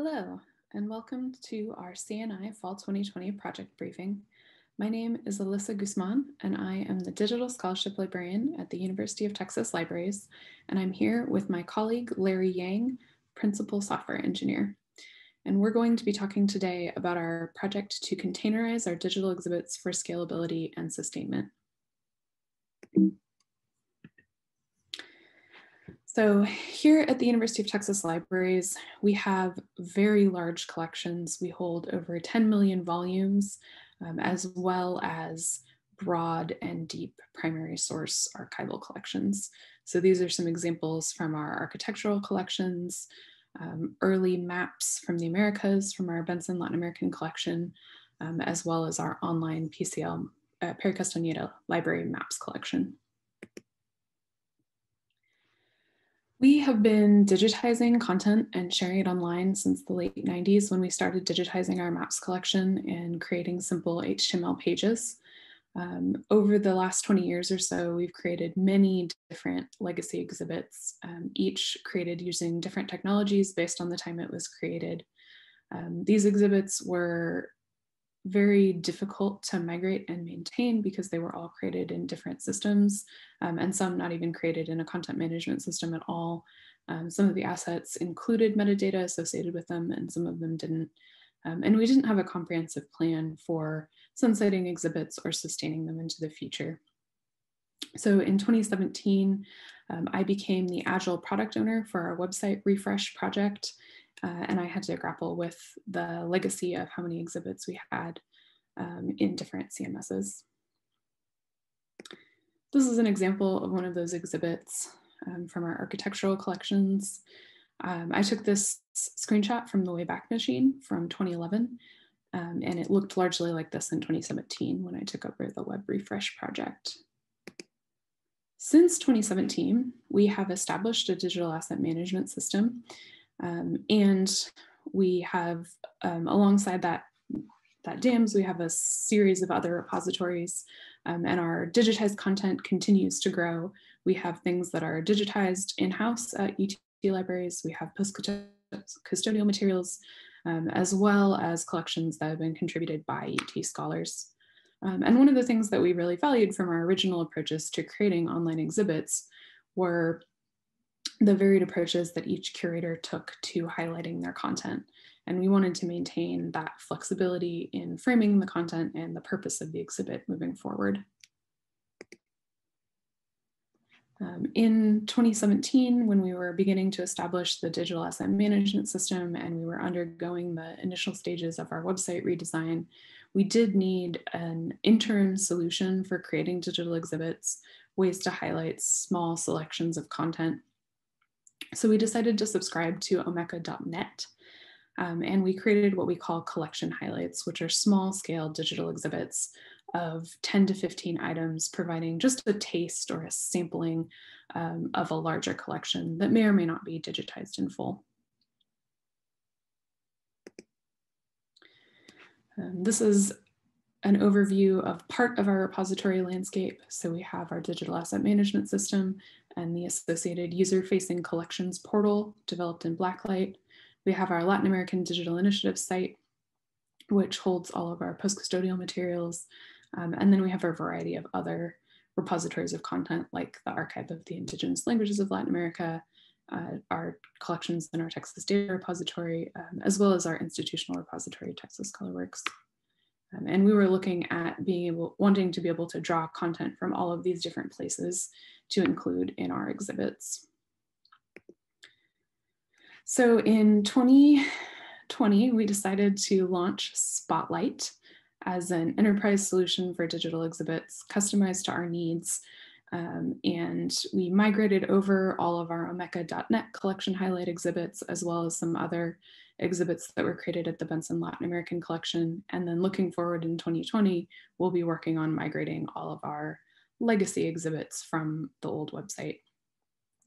Hello, and welcome to our CNI Fall 2020 project briefing. My name is Alyssa Guzman, and I am the Digital Scholarship Librarian at the University of Texas Libraries, and I'm here with my colleague Larry Yang, Principal Software Engineer. And we're going to be talking today about our project to containerize our digital exhibits for scalability and sustainment. So here at the University of Texas Libraries, we have very large collections. We hold over 10 million volumes, um, as well as broad and deep primary source archival collections. So these are some examples from our architectural collections, um, early maps from the Americas from our Benson Latin American collection, um, as well as our online PCL uh, Perry Castaneda Library Maps collection. We have been digitizing content and sharing it online since the late 90s when we started digitizing our maps collection and creating simple HTML pages. Um, over the last 20 years or so, we've created many different legacy exhibits, um, each created using different technologies based on the time it was created. Um, these exhibits were very difficult to migrate and maintain because they were all created in different systems um, and some not even created in a content management system at all. Um, some of the assets included metadata associated with them and some of them didn't. Um, and we didn't have a comprehensive plan for sunsetting exhibits or sustaining them into the future. So in 2017, um, I became the Agile product owner for our website refresh project uh, and I had to grapple with the legacy of how many exhibits we had um, in different CMSs. This is an example of one of those exhibits um, from our architectural collections. Um, I took this screenshot from the Wayback Machine from 2011, um, and it looked largely like this in 2017 when I took over the web refresh project. Since 2017, we have established a digital asset management system um, and we have, um, alongside that, that DAMS, we have a series of other repositories um, and our digitized content continues to grow. We have things that are digitized in-house at UT libraries. We have post-custodial materials, um, as well as collections that have been contributed by UT scholars. Um, and one of the things that we really valued from our original approaches to creating online exhibits were the varied approaches that each curator took to highlighting their content. And we wanted to maintain that flexibility in framing the content and the purpose of the exhibit moving forward. Um, in 2017, when we were beginning to establish the digital asset management system and we were undergoing the initial stages of our website redesign, we did need an interim solution for creating digital exhibits, ways to highlight small selections of content so we decided to subscribe to omeka.net um, and we created what we call collection highlights, which are small scale digital exhibits of 10 to 15 items, providing just a taste or a sampling um, of a larger collection that may or may not be digitized in full. Um, this is an overview of part of our repository landscape. So we have our digital asset management system and the associated user-facing collections portal developed in Blacklight. We have our Latin American Digital Initiative site, which holds all of our post-custodial materials. Um, and then we have a variety of other repositories of content like the Archive of the Indigenous Languages of Latin America, uh, our collections in our Texas Data Repository, um, as well as our institutional repository, Texas ScholarWorks. Um, and we were looking at being able, wanting to be able to draw content from all of these different places to include in our exhibits. So in 2020, we decided to launch Spotlight as an enterprise solution for digital exhibits customized to our needs. Um, and we migrated over all of our omeka.net collection highlight exhibits, as well as some other exhibits that were created at the Benson Latin American collection. And then looking forward in 2020, we'll be working on migrating all of our legacy exhibits from the old website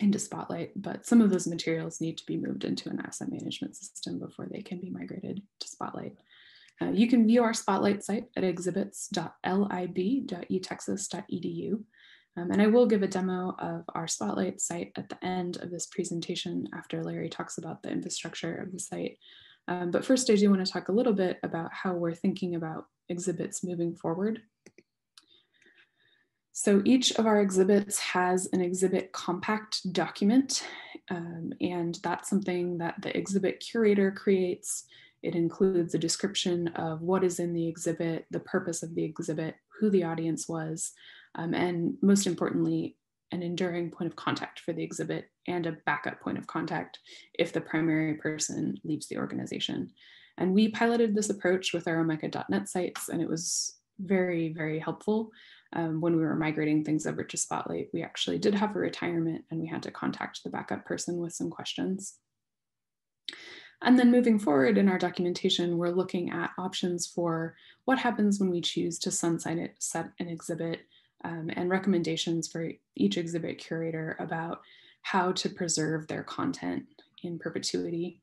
into Spotlight, but some of those materials need to be moved into an asset management system before they can be migrated to Spotlight. Uh, you can view our Spotlight site at exhibits.lib.utexas.edu. Um, and I will give a demo of our Spotlight site at the end of this presentation after Larry talks about the infrastructure of the site. Um, but first, I do want to talk a little bit about how we're thinking about exhibits moving forward. So each of our exhibits has an exhibit compact document, um, and that's something that the exhibit curator creates. It includes a description of what is in the exhibit, the purpose of the exhibit, who the audience was, um, and most importantly, an enduring point of contact for the exhibit and a backup point of contact if the primary person leaves the organization. And we piloted this approach with our omeka.net sites, and it was very, very helpful. Um, when we were migrating things over to Spotlight, we actually did have a retirement and we had to contact the backup person with some questions. And then moving forward in our documentation, we're looking at options for what happens when we choose to sunset it, set an exhibit um, and recommendations for each exhibit curator about how to preserve their content in perpetuity.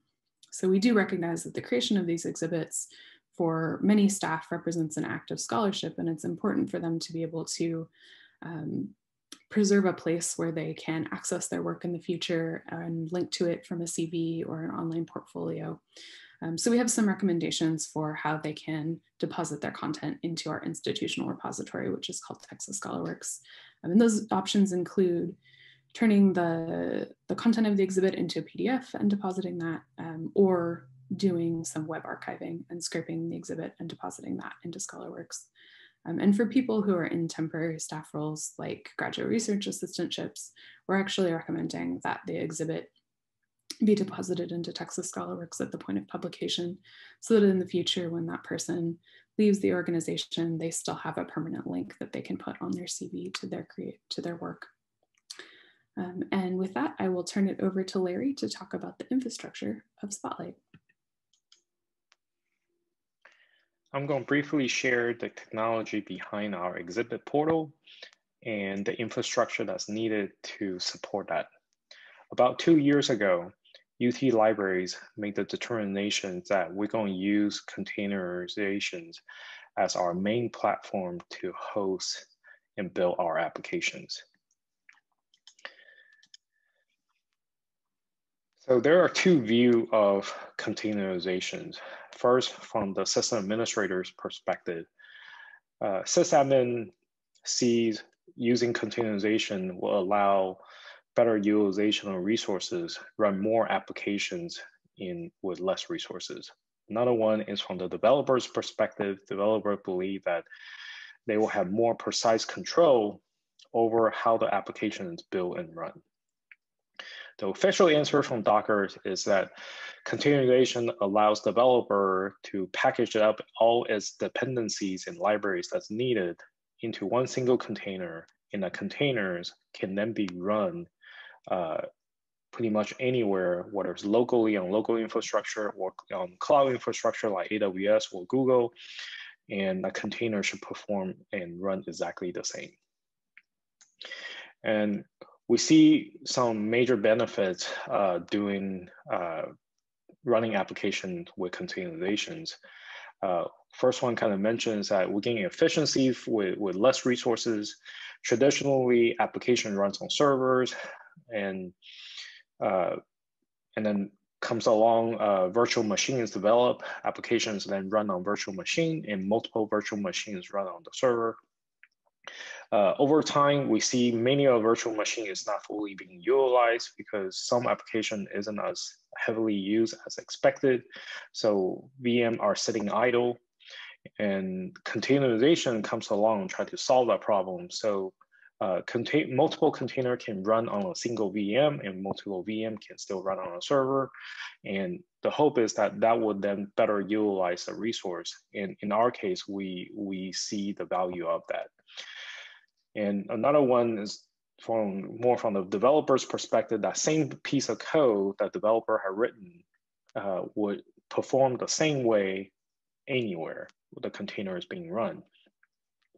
So we do recognize that the creation of these exhibits for many staff represents an act of scholarship and it's important for them to be able to um, preserve a place where they can access their work in the future and link to it from a CV or an online portfolio. Um, so we have some recommendations for how they can deposit their content into our institutional repository, which is called Texas ScholarWorks. Um, and those options include turning the, the content of the exhibit into a PDF and depositing that, um, or doing some web archiving and scraping the exhibit and depositing that into ScholarWorks. Um, and for people who are in temporary staff roles like graduate research assistantships, we're actually recommending that the exhibit be deposited into Texas ScholarWorks at the point of publication so that in the future when that person leaves the organization, they still have a permanent link that they can put on their CV to their create to their work. Um, and with that, I will turn it over to Larry to talk about the infrastructure of Spotlight. I'm going to briefly share the technology behind our exhibit portal and the infrastructure that's needed to support that. About two years ago, UT libraries made the determination that we're going to use containerizations as our main platform to host and build our applications. So there are two views of containerizations. First, from the system administrator's perspective, uh, sysadmin sees using containerization will allow better utilization of resources, run more applications in with less resources. Another one is from the developer's perspective. Developers believe that they will have more precise control over how the application is built and run. The official answer from Docker is that containerization allows developer to package up all its dependencies and libraries that's needed into one single container and the containers can then be run uh, pretty much anywhere, whether it's locally on local infrastructure or on cloud infrastructure like AWS or Google, and a container should perform and run exactly the same. And we see some major benefits uh, doing uh, running applications with containerizations. Uh, first one kind of mentions that we're getting efficiency with, with less resources. Traditionally, application runs on servers and uh, and then comes along uh, virtual machines develop applications then run on virtual machine and multiple virtual machines run on the server. Uh, over time, we see many of virtual machine is not fully being utilized because some application isn't as heavily used as expected. So VM are sitting idle and containerization comes along and try to solve that problem. So uh, contain, multiple container can run on a single VM and multiple VM can still run on a server. And the hope is that that would then better utilize the resource. And in our case, we, we see the value of that. And another one is from more from the developer's perspective, that same piece of code that developer had written uh, would perform the same way anywhere the container is being run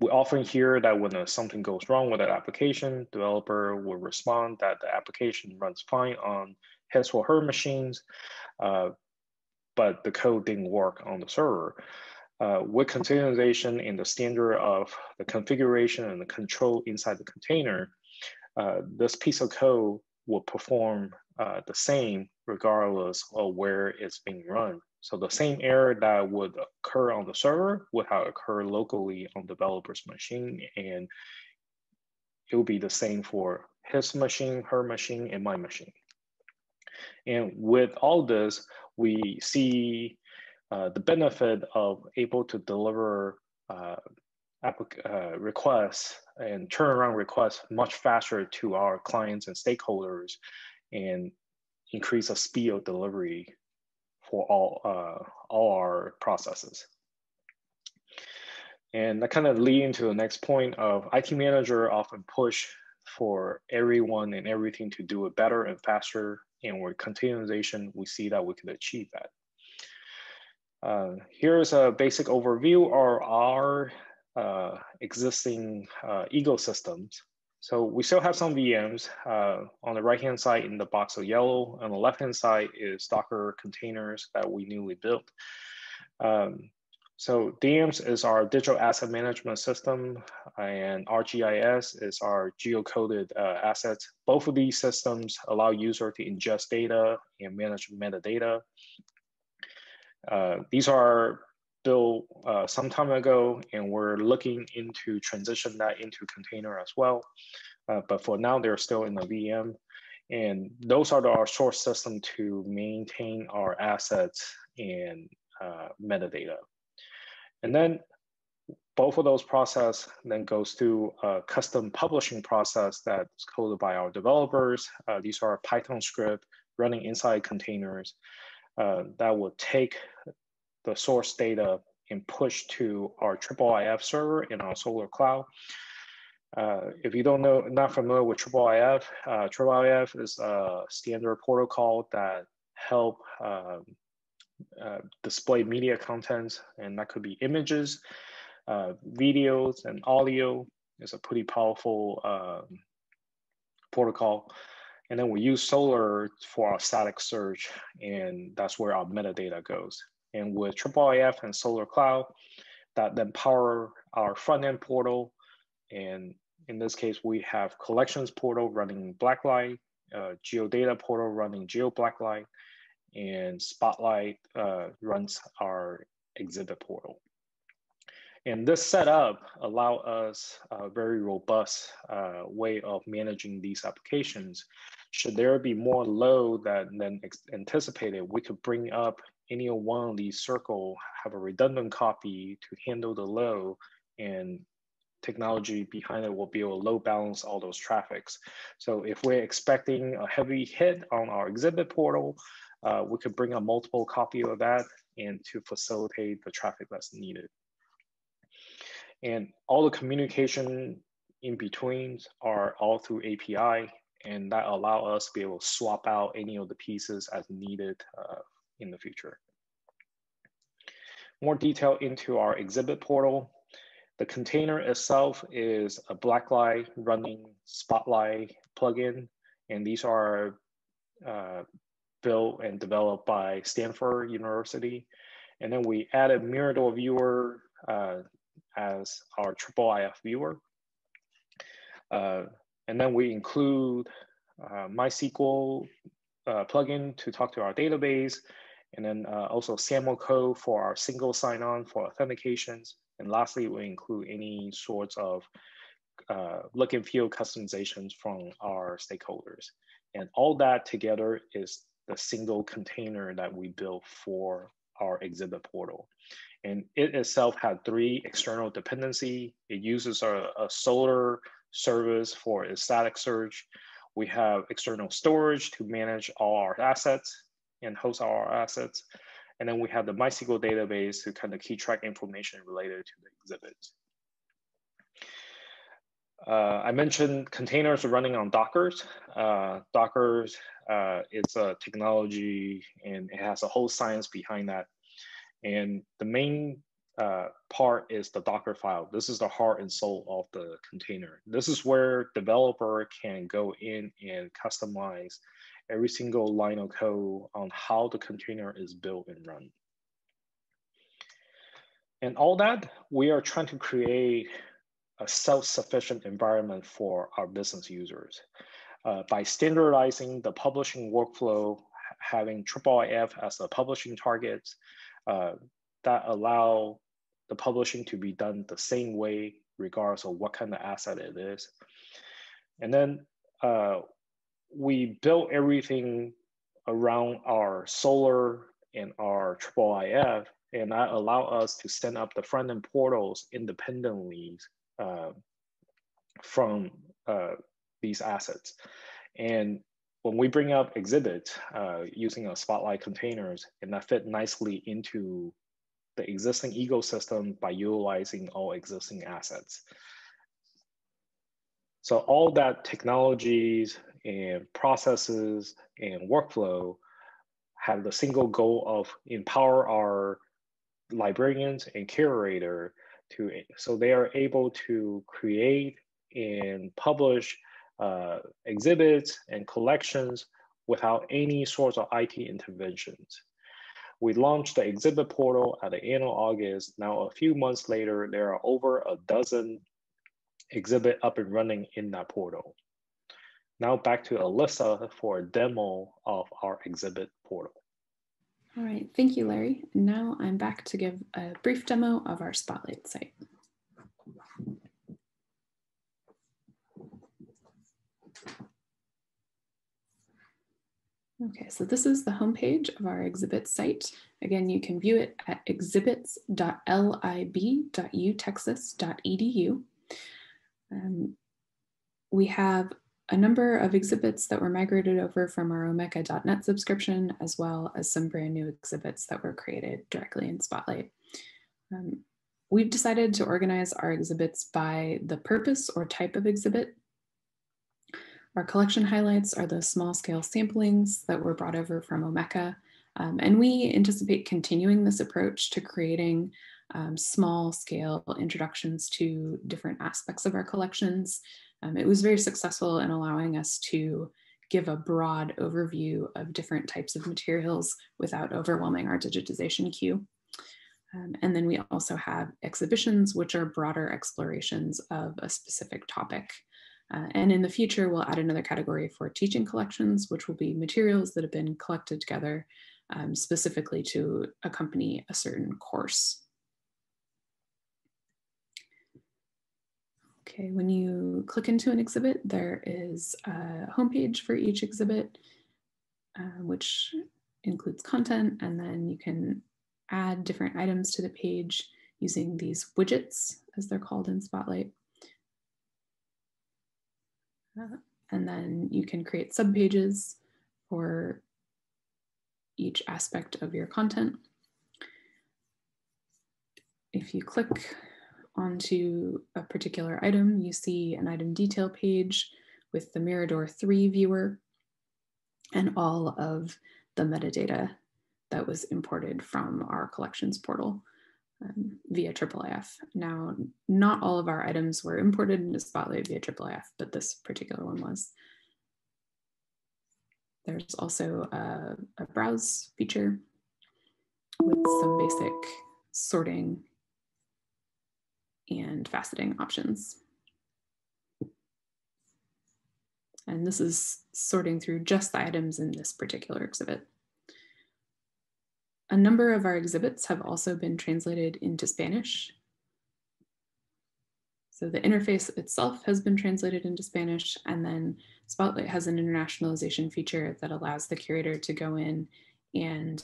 we often hear that when uh, something goes wrong with that application, developer will respond that the application runs fine on his or her machines, uh, but the code didn't work on the server. Uh, with containerization and the standard of the configuration and the control inside the container, uh, this piece of code will perform uh, the same regardless of where it's being run. So the same error that would occur on the server would have occur locally on developer's machine and it will be the same for his machine, her machine, and my machine. And with all this, we see uh, the benefit of able to deliver uh, uh, requests and turnaround requests much faster to our clients and stakeholders and increase the speed of delivery for all, uh, all our processes. And that kind of lead into the next point of IT manager often push for everyone and everything to do it better and faster. And with containerization, we see that we can achieve that. Uh, here's a basic overview of our uh, existing uh, ecosystems. So we still have some VMs. Uh, on the right-hand side in the box of yellow, on the left-hand side is Docker containers that we newly built. Um, so DAMS is our digital asset management system and ArcGIS is our geocoded uh, assets. Both of these systems allow user to ingest data and manage metadata. Uh, these are built uh, some time ago and we're looking into transition that into container as well. Uh, but for now, they're still in the VM. And those are our source system to maintain our assets and uh, metadata. And then both of those process then goes through a custom publishing process that's coded by our developers. Uh, these are Python script running inside containers uh, that will take the source data and push to our IIIF server in our Solr Cloud. Uh, if you don't know, not familiar with IIIF, uh, IIIF is a standard protocol that help um, uh, display media content, and that could be images, uh, videos, and audio. It's a pretty powerful um, protocol. And then we use Solr for our static search, and that's where our metadata goes. And with IIIF and Solr Cloud, that then power our front end portal. And in this case, we have collections portal running Blacklight, uh, geodata portal running GeoBlacklight, and Spotlight uh, runs our exhibit portal. And this setup allow us a very robust uh, way of managing these applications. Should there be more load than, than anticipated, we could bring up any one of these circle, have a redundant copy to handle the load and technology behind it will be able to load balance all those traffics. So if we're expecting a heavy hit on our exhibit portal, uh, we could bring a multiple copy of that and to facilitate the traffic that's needed. And all the communication in betweens are all through API, and that allow us to be able to swap out any of the pieces as needed uh, in the future. More detail into our exhibit portal. The container itself is a Blacklight running Spotlight plugin, and these are uh, built and developed by Stanford University. And then we added Mirador Viewer uh, as our IIIF viewer. Uh, and then we include uh, MySQL uh, plugin to talk to our database, and then uh, also SAML code for our single sign-on for authentications. And lastly, we include any sorts of uh, look and feel customizations from our stakeholders. And all that together is the single container that we built for our exhibit portal. And it itself had three external dependency. It uses a, a Solr service for its static search. We have external storage to manage all our assets and host all our assets. And then we have the MySQL database to kind of keep track information related to the exhibit. Uh, I mentioned containers running on Dockers. Uh, Dockers uh, is a technology and it has a whole science behind that. And the main uh, part is the Docker file. This is the heart and soul of the container. This is where developer can go in and customize every single line of code on how the container is built and run. And all that, we are trying to create a self-sufficient environment for our business users. Uh, by standardizing the publishing workflow having IIIF as a publishing target uh, that allow the publishing to be done the same way, regardless of what kind of asset it is. And then uh, we built everything around our Solr and our IIIF, and that allow us to send up the front-end portals independently uh, from uh, these assets. And when we bring up exhibit uh, using a spotlight containers, and that fit nicely into the existing ecosystem by utilizing all existing assets. So all that technologies and processes and workflow have the single goal of empower our librarians and curator to so they are able to create and publish uh, exhibits and collections without any sorts of IT interventions. We launched the exhibit portal at the end of August. Now, a few months later, there are over a dozen exhibit up and running in that portal. Now back to Alyssa for a demo of our exhibit portal. All right, thank you, Larry. Now I'm back to give a brief demo of our Spotlight site. Okay, so this is the homepage of our exhibit site. Again, you can view it at exhibits.lib.utexas.edu. Um, we have a number of exhibits that were migrated over from our omeka.net subscription, as well as some brand new exhibits that were created directly in Spotlight. Um, we've decided to organize our exhibits by the purpose or type of exhibit our collection highlights are the small scale samplings that were brought over from Omeka. Um, and we anticipate continuing this approach to creating um, small scale introductions to different aspects of our collections. Um, it was very successful in allowing us to give a broad overview of different types of materials without overwhelming our digitization queue. Um, and then we also have exhibitions, which are broader explorations of a specific topic. Uh, and in the future, we'll add another category for teaching collections, which will be materials that have been collected together um, specifically to accompany a certain course. Okay, when you click into an exhibit, there is a homepage for each exhibit, uh, which includes content, and then you can add different items to the page using these widgets, as they're called in Spotlight. And then you can create subpages for each aspect of your content. If you click onto a particular item, you see an item detail page with the Mirador 3 viewer and all of the metadata that was imported from our collections portal um, via IIIF. Now, not all of our items were imported into Spotlight via IIIF, but this particular one was. There's also a, a browse feature with some basic sorting and faceting options. And this is sorting through just the items in this particular exhibit. A number of our exhibits have also been translated into Spanish. So the interface itself has been translated into Spanish, and then Spotlight has an internationalization feature that allows the curator to go in and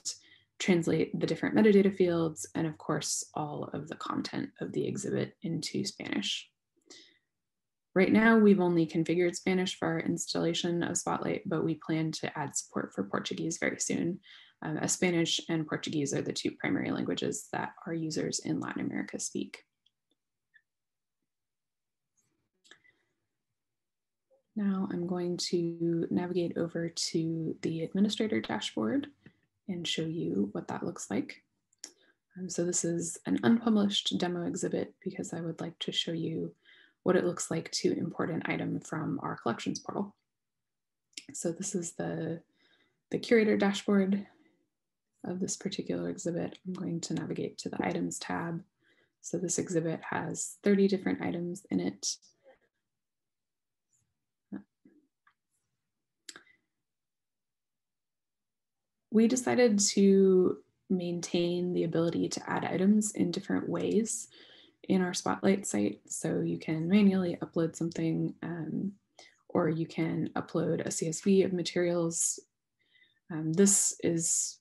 translate the different metadata fields, and of course, all of the content of the exhibit into Spanish. Right now, we've only configured Spanish for our installation of Spotlight, but we plan to add support for Portuguese very soon um, as Spanish and Portuguese are the two primary languages that our users in Latin America speak. Now I'm going to navigate over to the administrator dashboard and show you what that looks like. Um, so this is an unpublished demo exhibit because I would like to show you what it looks like to import an item from our collections portal. So this is the, the curator dashboard of this particular exhibit, I'm going to navigate to the items tab. So this exhibit has 30 different items in it. we decided to maintain the ability to add items in different ways in our Spotlight site. So you can manually upload something um, or you can upload a CSV of materials. Um, this is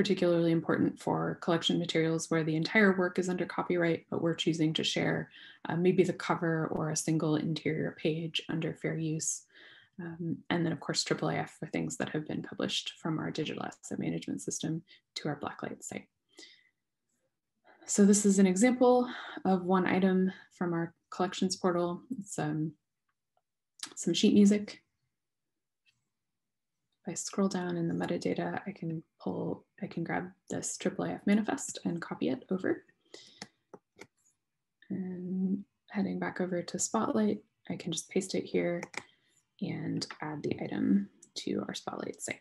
particularly important for collection materials where the entire work is under copyright, but we're choosing to share uh, maybe the cover or a single interior page under fair use. Um, and then of course, IIIF for things that have been published from our digital asset management system to our Blacklight site. So this is an example of one item from our collections portal. It's um, some sheet music. If I scroll down in the metadata, I can pull, I can grab this IIIF manifest and copy it over. And heading back over to Spotlight, I can just paste it here and add the item to our Spotlight site.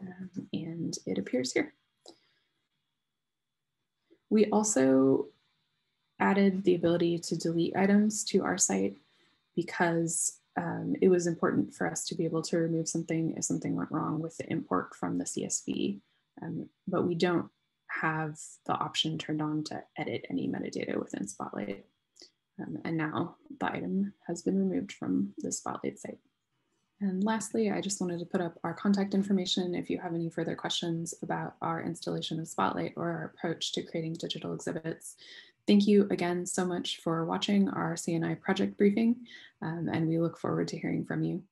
Um, and it appears here. We also added the ability to delete items to our site because um, it was important for us to be able to remove something if something went wrong with the import from the CSV. Um, but we don't have the option turned on to edit any metadata within Spotlight. Um, and now the item has been removed from the Spotlight site. And lastly, I just wanted to put up our contact information if you have any further questions about our installation of Spotlight or our approach to creating digital exhibits. Thank you again so much for watching our CNI project briefing, um, and we look forward to hearing from you.